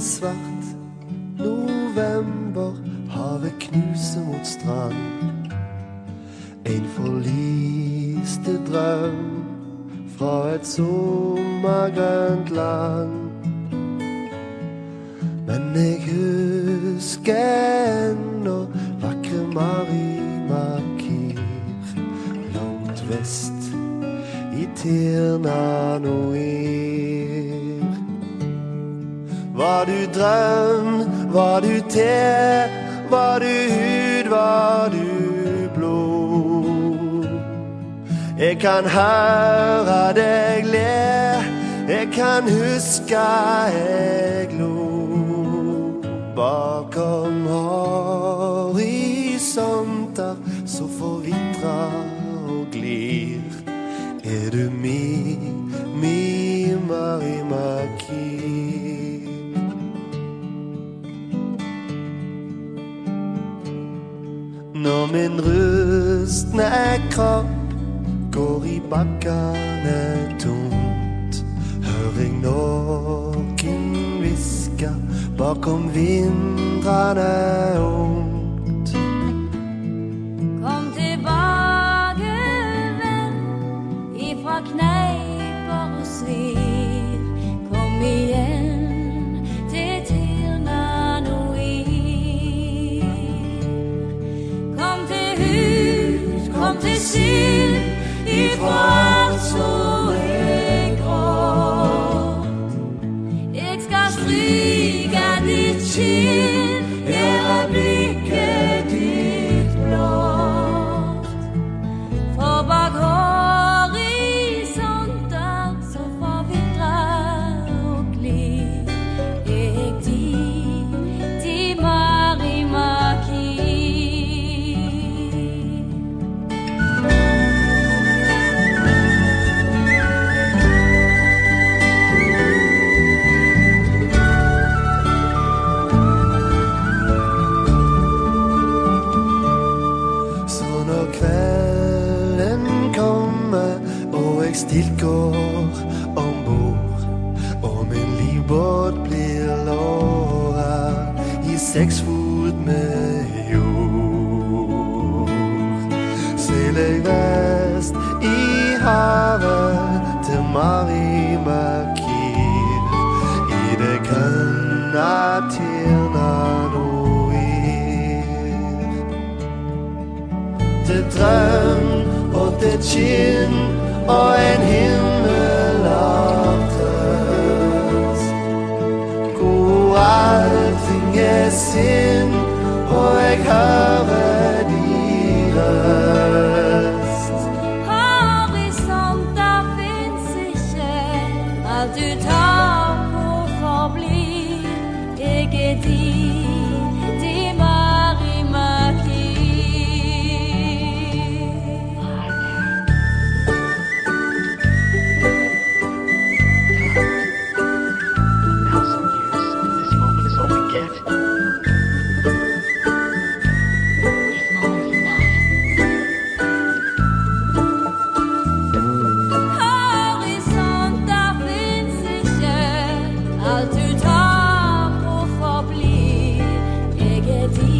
svart. November, havet knuser mot strand. En forliste drøm fra et sommergrønt land. Men jeg husker ennå vakre Marimakir langt vest i Tirnanoir. Var du drøm, var du te, var du hud, var du blod? Jeg kan høre deg le, jeg kan huske Når min rustne kropp går i bakkene tomt, hører jeg noen hviske bakom vindrane ifra kneiper og svir. Hud, kom til sinn, ifra alt stilt går om bord, og min livbåt blir låra i seks fot med jord, seiler vest i havet til Marimakir i det grønne Tirnanoir. Til drøm og til kinn og en himmel av trøst. Hvor allting er sinn, og jeg live. Alt du tar må forbli. Jeg er din.